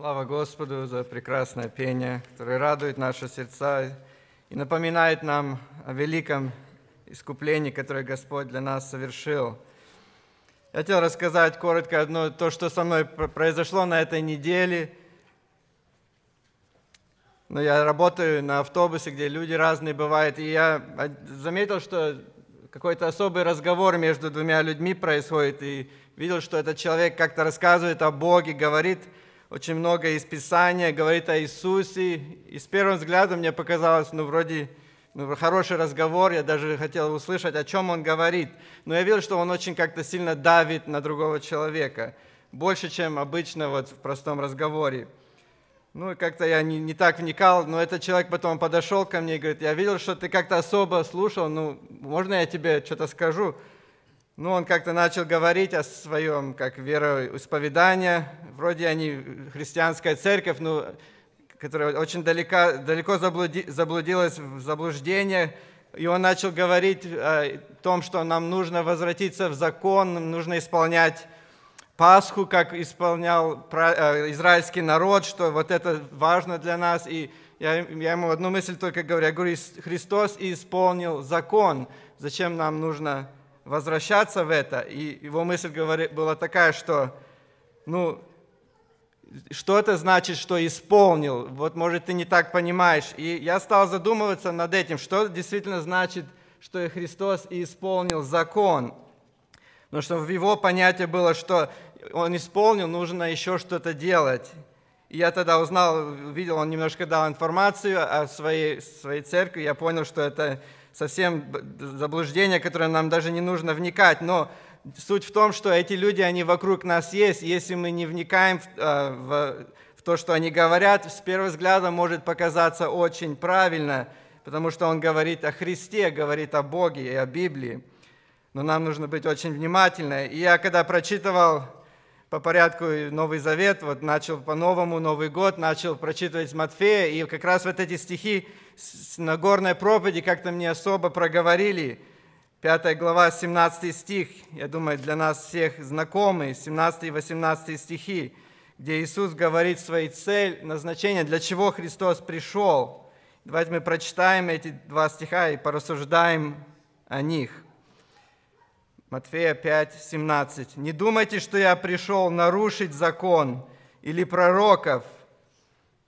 Слава Господу за прекрасное пение, которое радует наши сердца и напоминает нам о великом искуплении, которое Господь для нас совершил. Я хотел рассказать коротко одно, то, что со мной произошло на этой неделе. Но я работаю на автобусе, где люди разные бывают, и я заметил, что какой-то особый разговор между двумя людьми происходит, и видел, что этот человек как-то рассказывает о Боге, говорит очень много из Писания, говорит о Иисусе, и с первым взглядом мне показалось, ну, вроде ну, хороший разговор, я даже хотел услышать, о чем он говорит, но я видел, что он очень как-то сильно давит на другого человека, больше, чем обычно вот в простом разговоре. Ну, как-то я не, не так вникал, но этот человек потом подошел ко мне и говорит, я видел, что ты как-то особо слушал, ну, можно я тебе что-то скажу? Ну, он как-то начал говорить о своем, как вероисповедание, вроде они христианская церковь, ну, которая очень далеко, далеко заблуди, заблудилась в заблуждение, и он начал говорить о том, что нам нужно возвратиться в закон, нам нужно исполнять Пасху, как исполнял э, израильский народ, что вот это важно для нас. И я, я ему одну мысль только говорю, я говорю, Христос исполнил закон, зачем нам нужно возвращаться в это? И его мысль была такая, что, ну, что это значит, что исполнил? Вот, может, ты не так понимаешь. И я стал задумываться над этим, что действительно значит, что Христос исполнил закон. Но что в его понятии было, что он исполнил, нужно еще что-то делать. И я тогда узнал, видел, он немножко дал информацию о своей, своей церкви, я понял, что это совсем заблуждение, которое нам даже не нужно вникать, но суть в том, что эти люди, они вокруг нас есть, если мы не вникаем в, э, в, в то, что они говорят, с первого взгляда может показаться очень правильно, потому что он говорит о Христе, говорит о Боге и о Библии. Но нам нужно быть очень внимательны. И я когда прочитывал по порядку Новый Завет, вот начал по-новому Новый год, начал прочитывать Матфея, и как раз вот эти стихи с Нагорной проповеди как-то мне особо проговорили. Пятая глава, 17 стих, я думаю, для нас всех знакомый, 17 и 18 стихи, где Иисус говорит своей цель, назначение, для чего Христос пришел. Давайте мы прочитаем эти два стиха и порассуждаем о них. Матфея 5, 17. «Не думайте, что я пришел нарушить закон или пророков.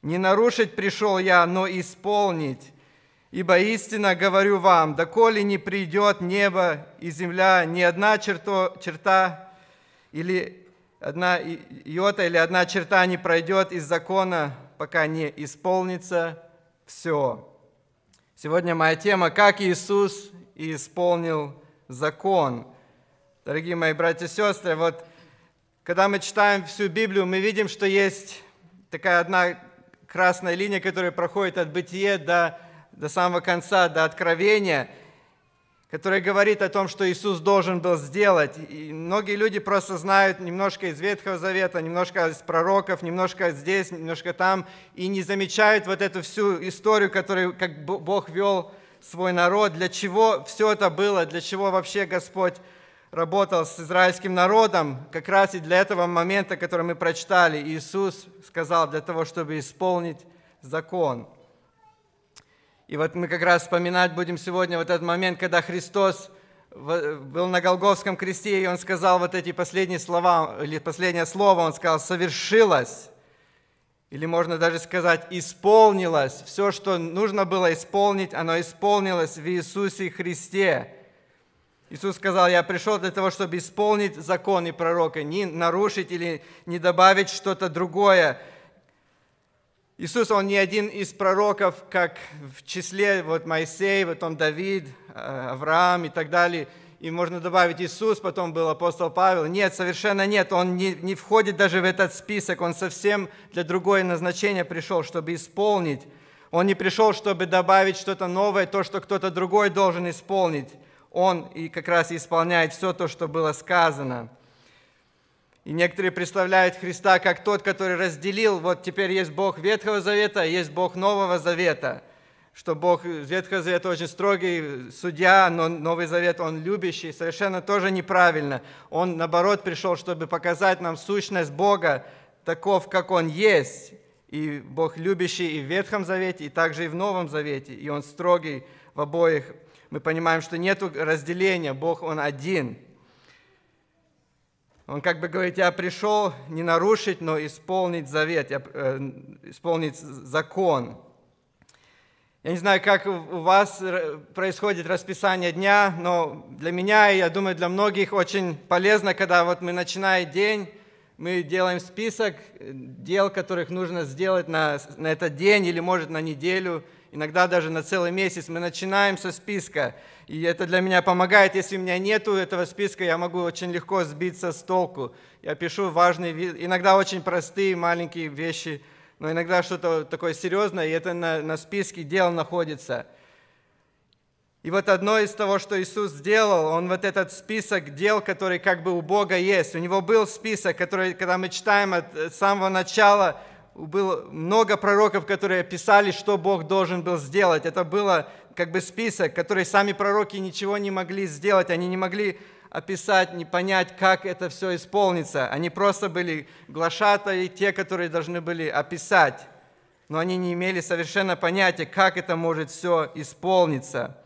Не нарушить пришел я, но исполнить. Ибо истинно говорю вам, доколе не придет небо и земля, ни одна черто, черта или одна йота или одна черта не пройдет из закона, пока не исполнится все». Сегодня моя тема «Как Иисус исполнил закон». Дорогие мои братья и сестры, вот когда мы читаем всю Библию, мы видим, что есть такая одна красная линия, которая проходит от бытия до, до самого конца, до откровения, которая говорит о том, что Иисус должен был сделать. И многие люди просто знают немножко из Ветхого Завета, немножко из пророков, немножко здесь, немножко там, и не замечают вот эту всю историю, которую как Бог вел свой народ, для чего все это было, для чего вообще Господь работал с израильским народом, как раз и для этого момента, который мы прочитали, Иисус сказал для того, чтобы исполнить закон. И вот мы как раз вспоминать будем сегодня вот этот момент, когда Христос был на Голговском кресте, и Он сказал вот эти последние слова, или последнее слово, Он сказал «совершилось». Или можно даже сказать «исполнилось». Все, что нужно было исполнить, оно исполнилось в Иисусе Христе. Иисус сказал, я пришел для того, чтобы исполнить закон и пророка, не нарушить или не добавить что-то другое. Иисус, Он не один из пророков, как в числе вот Моисей, потом Давид, э, Авраам и так далее. И можно добавить Иисус, потом был апостол Павел. Нет, совершенно нет. Он не, не входит даже в этот список. Он совсем для другое назначение пришел, чтобы исполнить. Он не пришел, чтобы добавить что-то новое, то, что кто-то другой должен исполнить. Он и как раз исполняет все то, что было сказано. И некоторые представляют Христа как тот, который разделил, вот теперь есть Бог Ветхого Завета, есть Бог Нового Завета. Что Бог Ветхого Завета очень строгий судья, но Новый Завет Он любящий. Совершенно тоже неправильно. Он, наоборот, пришел, чтобы показать нам сущность Бога, таков, как Он есть. И Бог любящий и в Ветхом Завете, и также и в Новом Завете. И Он строгий в обоих. Мы понимаем, что нет разделения. Бог, Он один. Он как бы говорит, я пришел не нарушить, но исполнить завет, я, э, исполнить закон. Я не знаю, как у вас происходит расписание дня, но для меня, и я думаю, для многих очень полезно, когда вот мы начинаем день, мы делаем список дел, которых нужно сделать на, на этот день или, может, на неделю, иногда даже на целый месяц. Мы начинаем со списка, и это для меня помогает. Если у меня нет этого списка, я могу очень легко сбиться с толку. Я пишу важные, иногда очень простые маленькие вещи – но иногда что-то такое серьезное, и это на, на списке дел находится. И вот одно из того, что Иисус сделал, Он вот этот список дел, который как бы у Бога есть. У Него был список, который, когда мы читаем от э, самого начала, было много пророков, которые писали, что Бог должен был сделать. Это было как бы список, который сами пророки ничего не могли сделать. Они не могли описать, не понять, как это все исполнится. Они просто были глашатаи, те, которые должны были описать, но они не имели совершенно понятия, как это может все исполниться.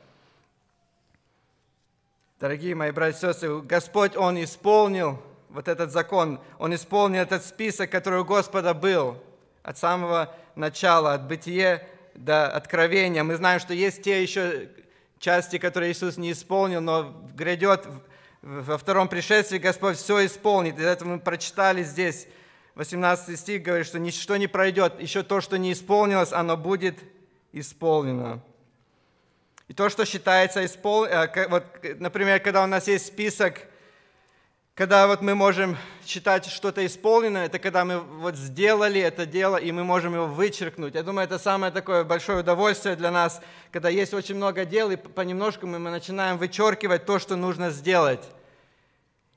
Дорогие мои братья и сестры, Господь, Он исполнил вот этот закон, Он исполнил этот список, который у Господа был от самого начала, от бытия до откровения. Мы знаем, что есть те еще части, которые Иисус не исполнил, но грядет во втором пришествии Господь все исполнит. И это мы прочитали здесь, 18 стих говорит, что ничто не пройдет, еще то, что не исполнилось, оно будет исполнено. И то, что считается исполненным, э, вот, например, когда у нас есть список когда вот мы можем считать что-то исполнено, это когда мы вот сделали это дело, и мы можем его вычеркнуть. Я думаю, это самое такое большое удовольствие для нас, когда есть очень много дел, и понемножку мы начинаем вычеркивать то, что нужно сделать.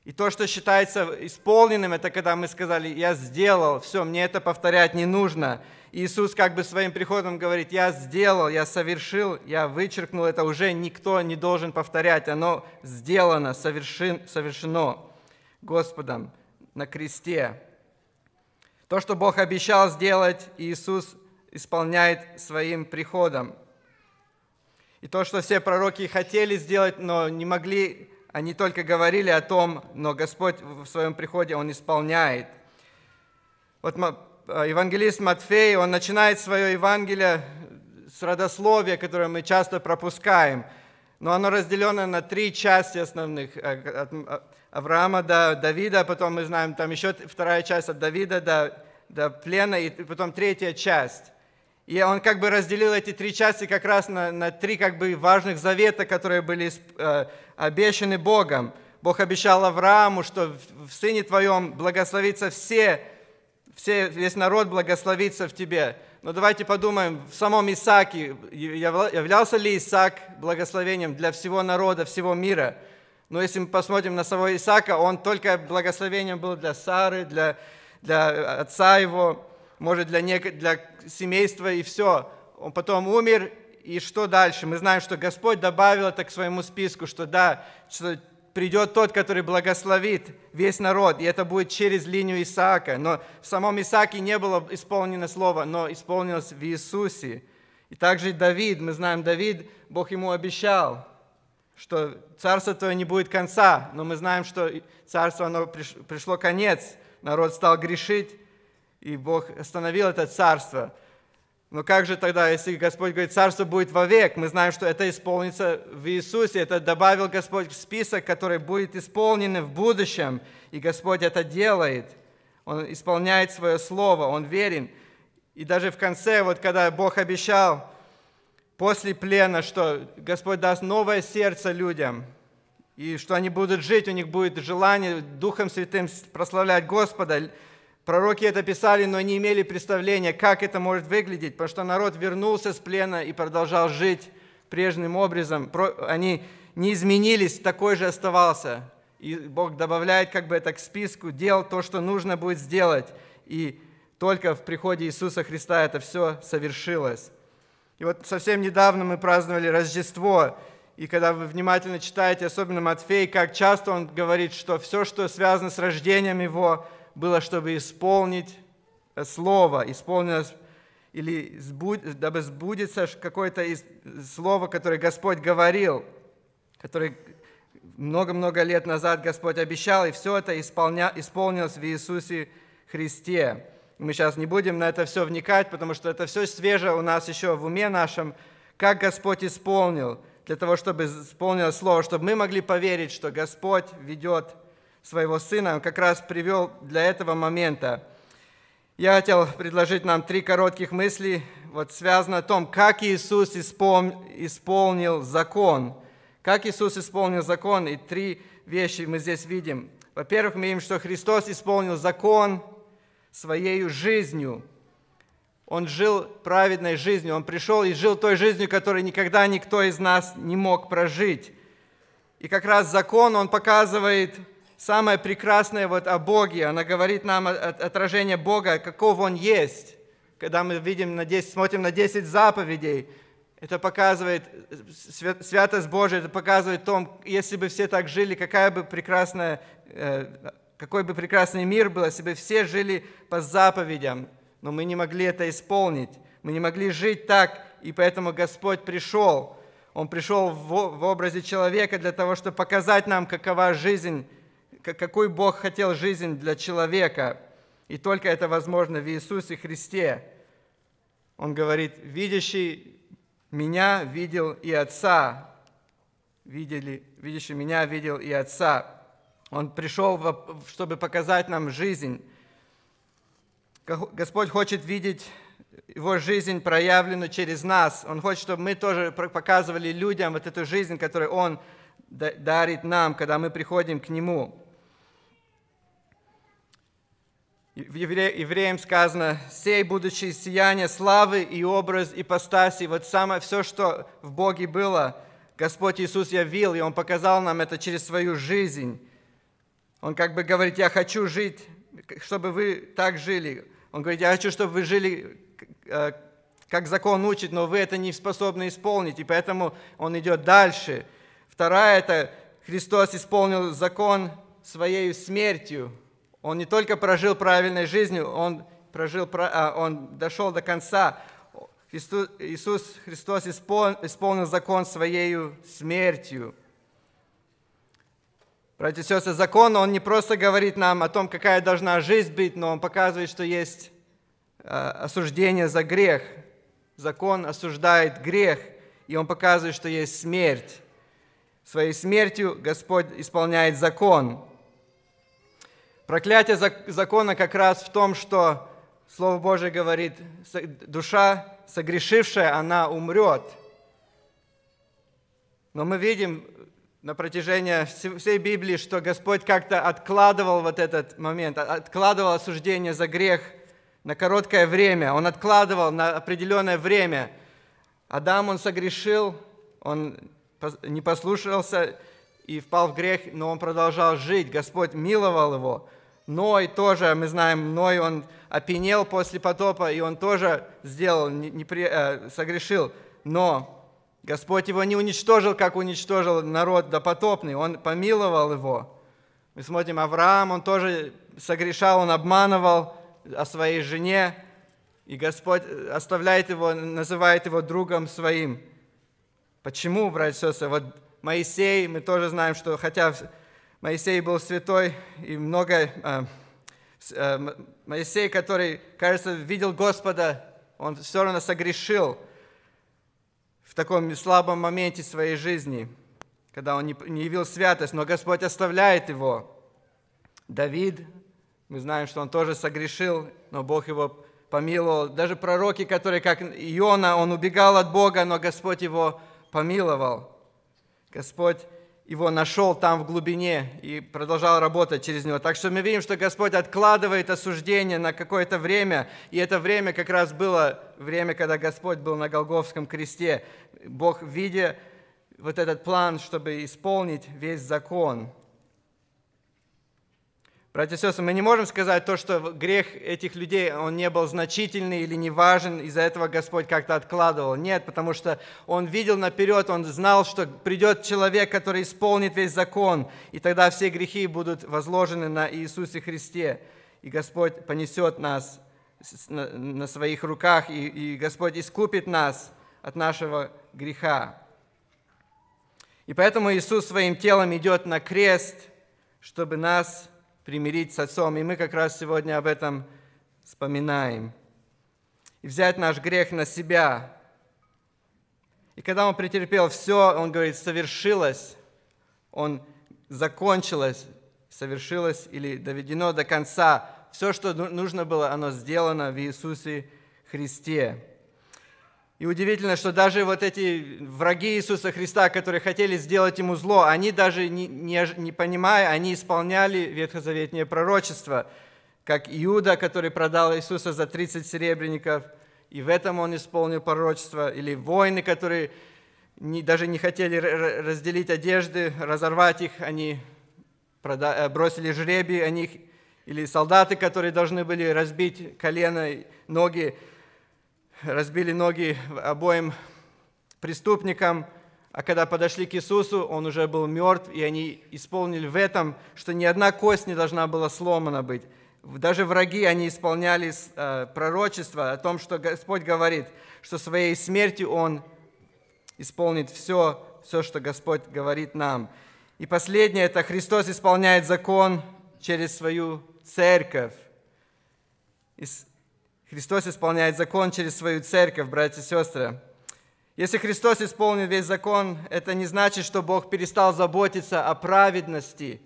И то, что считается исполненным, это когда мы сказали, я сделал, все, мне это повторять не нужно. И Иисус как бы своим приходом говорит, я сделал, я совершил, я вычеркнул, это уже никто не должен повторять, оно сделано, совершен, совершено. Господом на кресте. То, что Бог обещал сделать, Иисус исполняет своим приходом. И то, что все пророки хотели сделать, но не могли, они только говорили о том, но Господь в своем приходе, Он исполняет. Вот евангелист Матфей, он начинает свое Евангелие с родословия, которое мы часто пропускаем, но оно разделено на три части основных, э, Авраама до Давида, потом мы знаем, там еще вторая часть от Давида до, до плена, и потом третья часть. И он как бы разделил эти три части как раз на, на три как бы важных завета, которые были э, обещаны Богом. Бог обещал Аврааму, что в сыне твоем благословится все, все, весь народ благословится в тебе. Но давайте подумаем, в самом Исааке, являлся ли Исаак благословением для всего народа, всего мира – но если мы посмотрим на самого Исаака, он только благословением был для Сары, для, для отца его, может, для, нек- для семейства и все. Он потом умер, и что дальше? Мы знаем, что Господь добавил это к своему списку, что да, что придет тот, который благословит весь народ, и это будет через линию Исаака. Но в самом Исааке не было исполнено слово, но исполнилось в Иисусе. И также Давид, мы знаем, Давид, Бог ему обещал, что царство твое не будет конца, но мы знаем, что царство оно пришло конец, народ стал грешить, и Бог остановил это царство. Но как же тогда, если Господь говорит, царство будет вовек, мы знаем, что это исполнится в Иисусе, это добавил Господь в список, который будет исполнен в будущем, и Господь это делает. Он исполняет свое слово, Он верен. И даже в конце, вот когда Бог обещал, после плена, что Господь даст новое сердце людям, и что они будут жить, у них будет желание Духом Святым прославлять Господа. Пророки это писали, но не имели представления, как это может выглядеть, потому что народ вернулся с плена и продолжал жить прежним образом. Они не изменились, такой же оставался. И Бог добавляет как бы это к списку дел, то, что нужно будет сделать. И только в приходе Иисуса Христа это все совершилось. И вот совсем недавно мы праздновали Рождество, и когда вы внимательно читаете, особенно Матфей, как часто он говорит, что все, что связано с рождением его, было, чтобы исполнить слово, исполнилось или дабы сбудется какое-то слово, которое Господь говорил, которое много-много лет назад Господь обещал, и все это исполня, исполнилось в Иисусе Христе. Мы сейчас не будем на это все вникать, потому что это все свеже у нас еще в уме нашем, как Господь исполнил, для того, чтобы исполнилось Слово, чтобы мы могли поверить, что Господь ведет своего Сына. Он как раз привел для этого момента. Я хотел предложить нам три коротких мысли, вот связано о том, как Иисус исполнил закон. Как Иисус исполнил закон, и три вещи мы здесь видим. Во-первых, мы видим, что Христос исполнил закон – своей жизнью. Он жил праведной жизнью, он пришел и жил той жизнью, которую никогда никто из нас не мог прожить. И как раз закон, он показывает самое прекрасное вот о Боге. Она говорит нам отражение Бога, каков Он есть. Когда мы видим на 10, смотрим на 10 заповедей, это показывает святость Божия, это показывает том, если бы все так жили, какая бы прекрасная э, какой бы прекрасный мир был, если бы все жили по заповедям, но мы не могли это исполнить, мы не могли жить так, и поэтому Господь пришел. Он пришел в образе человека для того, чтобы показать нам, какова жизнь, какой Бог хотел жизнь для человека. И только это возможно в Иисусе Христе. Он говорит, видящий меня видел и Отца. Видели, видящий меня видел и Отца. Он пришел, чтобы показать нам жизнь. Господь хочет видеть его жизнь проявленную через нас. Он хочет, чтобы мы тоже показывали людям вот эту жизнь, которую Он дарит нам, когда мы приходим к Нему. В Евреям сказано, «Сей, будучи сияние славы и образ ипостаси». Вот самое все, что в Боге было, Господь Иисус явил, и Он показал нам это через свою жизнь. Он как бы говорит, я хочу жить, чтобы вы так жили. Он говорит, я хочу, чтобы вы жили, э, как закон учит, но вы это не способны исполнить, и поэтому он идет дальше. Вторая – это Христос исполнил закон своей смертью. Он не только прожил правильной жизнью, он, прожил, а, он дошел до конца. Иисус Христос исполнил закон своей смертью. Братья и сестры, закон, он не просто говорит нам о том, какая должна жизнь быть, но он показывает, что есть э, осуждение за грех. Закон осуждает грех, и он показывает, что есть смерть. Своей смертью Господь исполняет закон. Проклятие закона как раз в том, что Слово Божие говорит, душа согрешившая, она умрет. Но мы видим на протяжении всей Библии, что Господь как-то откладывал вот этот момент, откладывал осуждение за грех на короткое время, Он откладывал на определенное время. Адам, он согрешил, он не послушался и впал в грех, но он продолжал жить. Господь миловал его. Ной тоже, мы знаем, Ной, он опьянел после потопа, и он тоже сделал, не, не, э, согрешил. Но Господь его не уничтожил, как уничтожил народ допотопный, он помиловал его. Мы смотрим, Авраам, он тоже согрешал, он обманывал о своей жене, и Господь оставляет его, называет его другом своим. Почему, братья и сестры? Вот Моисей, мы тоже знаем, что хотя Моисей был святой, и много... Э, э, Моисей, который, кажется, видел Господа, он все равно согрешил – таком слабом моменте своей жизни, когда он не явил святость, но Господь оставляет его. Давид, мы знаем, что он тоже согрешил, но Бог его помиловал. Даже пророки, которые, как Иона, он убегал от Бога, но Господь его помиловал. Господь его нашел там в глубине и продолжал работать через него. Так что мы видим, что Господь откладывает осуждение на какое-то время, и это время как раз было время, когда Господь был на Голговском кресте. Бог, видя вот этот план, чтобы исполнить весь закон, Братья и сестры, мы не можем сказать то, что грех этих людей, он не был значительный или не важен, из-за этого Господь как-то откладывал. Нет, потому что Он видел наперед, Он знал, что придет человек, который исполнит весь закон, и тогда все грехи будут возложены на Иисусе Христе, и Господь понесет нас на, своих руках, и, и Господь искупит нас от нашего греха. И поэтому Иисус своим телом идет на крест, чтобы нас примирить с Отцом. И мы как раз сегодня об этом вспоминаем. И взять наш грех на себя. И когда Он претерпел все, Он говорит, совершилось, Он закончилось, совершилось или доведено до конца. Все, что нужно было, оно сделано в Иисусе Христе. И удивительно, что даже вот эти враги Иисуса Христа, которые хотели сделать ему зло, они даже не, не, не понимая, они исполняли ветхозаветнее пророчество, как Иуда, который продал Иисуса за 30 серебряников, и в этом он исполнил пророчество, или воины, которые не, даже не хотели разделить одежды, разорвать их, они прода, бросили жребий о них, или солдаты, которые должны были разбить колено, ноги, разбили ноги обоим преступникам, а когда подошли к Иисусу, он уже был мертв, и они исполнили в этом, что ни одна кость не должна была сломана быть. Даже враги, они исполняли э, пророчество о том, что Господь говорит, что своей смертью Он исполнит все, все, что Господь говорит нам. И последнее – это Христос исполняет закон через свою церковь. Христос исполняет закон через свою церковь, братья и сестры. Если Христос исполнил весь закон, это не значит, что Бог перестал заботиться о праведности.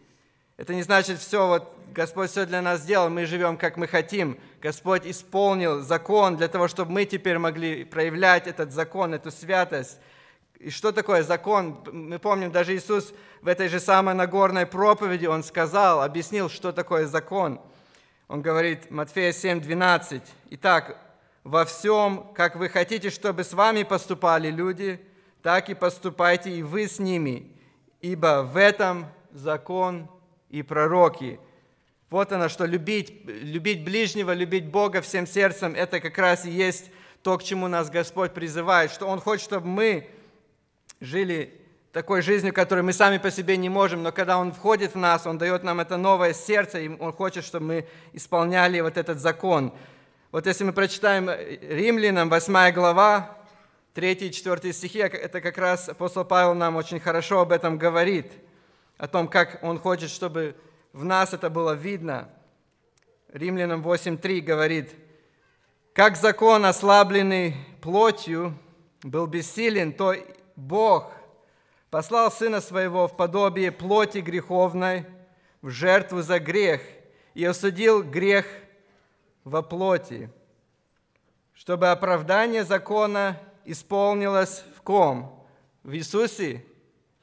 Это не значит, все, вот Господь все для нас сделал, мы живем, как мы хотим. Господь исполнил закон для того, чтобы мы теперь могли проявлять этот закон, эту святость. И что такое закон? Мы помним, даже Иисус в этой же самой Нагорной проповеди, Он сказал, объяснил, что такое закон – он говорит, Матфея 7, 12, «Итак, во всем, как вы хотите, чтобы с вами поступали люди, так и поступайте и вы с ними, ибо в этом закон и пророки». Вот оно, что любить, любить ближнего, любить Бога всем сердцем, это как раз и есть то, к чему нас Господь призывает, что Он хочет, чтобы мы жили такой жизнью, которую мы сами по себе не можем, но когда Он входит в нас, Он дает нам это новое сердце, и Он хочет, чтобы мы исполняли вот этот закон. Вот если мы прочитаем Римлянам 8 глава, 3 и 4 стихи, это как раз апостол Павел нам очень хорошо об этом говорит, о том, как он хочет, чтобы в нас это было видно. Римлянам 8.3 говорит, «Как закон, ослабленный плотью, был бессилен, то Бог – послал Сына Своего в подобие плоти греховной, в жертву за грех, и осудил грех во плоти, чтобы оправдание закона исполнилось в ком? В Иисусе?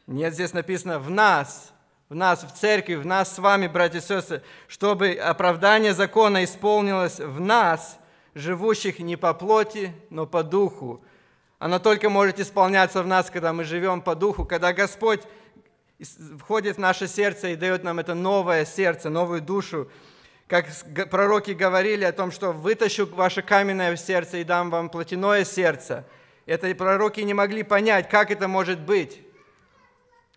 Нет, здесь написано в нас, в нас, в церкви, в нас с вами, братья и сестры, чтобы оправдание закона исполнилось в нас, живущих не по плоти, но по духу. Она только может исполняться в нас, когда мы живем по духу, когда Господь входит в наше сердце и дает нам это новое сердце, новую душу. Как пророки говорили о том, что вытащу ваше каменное сердце и дам вам плотяное сердце. Это пророки не могли понять, как это может быть.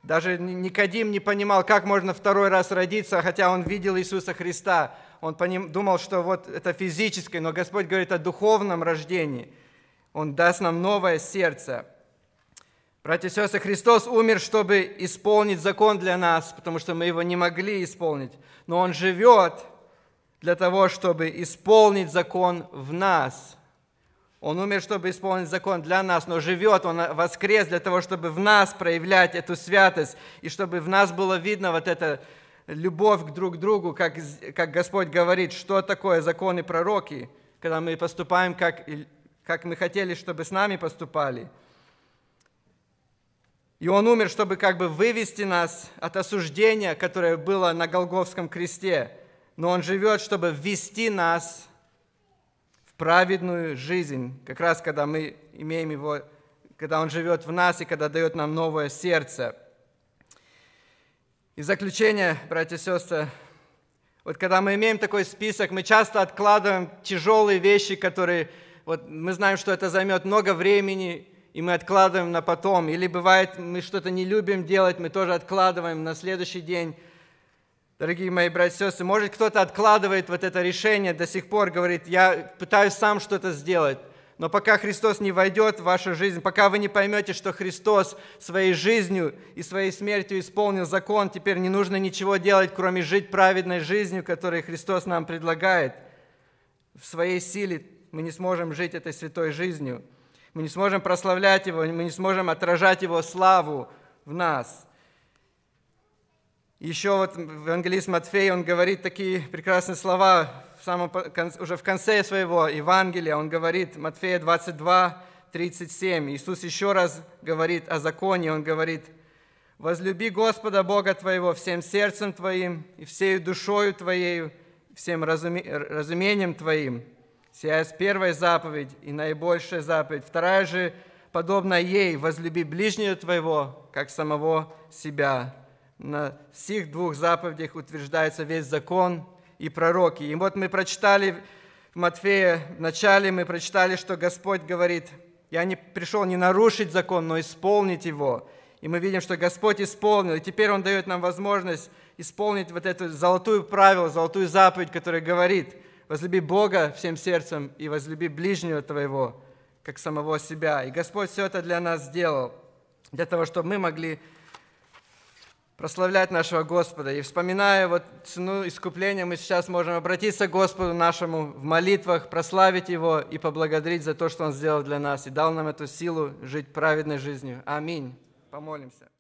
Даже Никодим не понимал, как можно второй раз родиться, хотя он видел Иисуса Христа. Он думал, что вот это физическое, но Господь говорит о духовном рождении – он даст нам новое сердце. Братья и сестры, Христос умер, чтобы исполнить закон для нас, потому что мы его не могли исполнить. Но Он живет для того, чтобы исполнить закон в нас. Он умер, чтобы исполнить закон для нас, но живет, Он воскрес для того, чтобы в нас проявлять эту святость, и чтобы в нас было видно вот эта любовь к друг другу, как, как Господь говорит, что такое законы пророки, когда мы поступаем как как мы хотели, чтобы с нами поступали. И Он умер, чтобы как бы вывести нас от осуждения, которое было на Голговском кресте. Но Он живет, чтобы ввести нас в праведную жизнь, как раз когда мы имеем Его, когда Он живет в нас и когда дает нам новое сердце. И заключение, братья и сестры, вот когда мы имеем такой список, мы часто откладываем тяжелые вещи, которые вот мы знаем, что это займет много времени, и мы откладываем на потом. Или бывает, мы что-то не любим делать, мы тоже откладываем на следующий день. Дорогие мои братья и сестры, может кто-то откладывает вот это решение до сих пор, говорит, я пытаюсь сам что-то сделать. Но пока Христос не войдет в вашу жизнь, пока вы не поймете, что Христос своей жизнью и своей смертью исполнил закон, теперь не нужно ничего делать, кроме жить праведной жизнью, которую Христос нам предлагает. В своей силе мы не сможем жить этой святой жизнью. Мы не сможем прославлять Его, мы не сможем отражать Его славу в нас. Еще вот Евангелист Матфей, он говорит такие прекрасные слова в самом, уже в конце своего Евангелия, он говорит, Матфея 22, 37, Иисус еще раз говорит о законе, он говорит, «Возлюби Господа Бога твоего всем сердцем твоим и всей душою твоею, всем разуме, разумением твоим». Сия есть первая заповедь и наибольшая заповедь. Вторая же, подобно ей, возлюби ближнего твоего, как самого себя. На сих двух заповедях утверждается весь закон и пророки. И вот мы прочитали в Матфея, в начале мы прочитали, что Господь говорит, я не пришел не нарушить закон, но исполнить его. И мы видим, что Господь исполнил, и теперь Он дает нам возможность исполнить вот эту золотую правило, золотую заповедь, которая говорит, возлюби Бога всем сердцем и возлюби ближнего твоего, как самого себя. И Господь все это для нас сделал, для того, чтобы мы могли прославлять нашего Господа. И вспоминая вот цену искупления, мы сейчас можем обратиться к Господу нашему в молитвах, прославить Его и поблагодарить за то, что Он сделал для нас и дал нам эту силу жить праведной жизнью. Аминь. Помолимся.